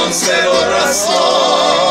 Con concedo razón.